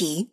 key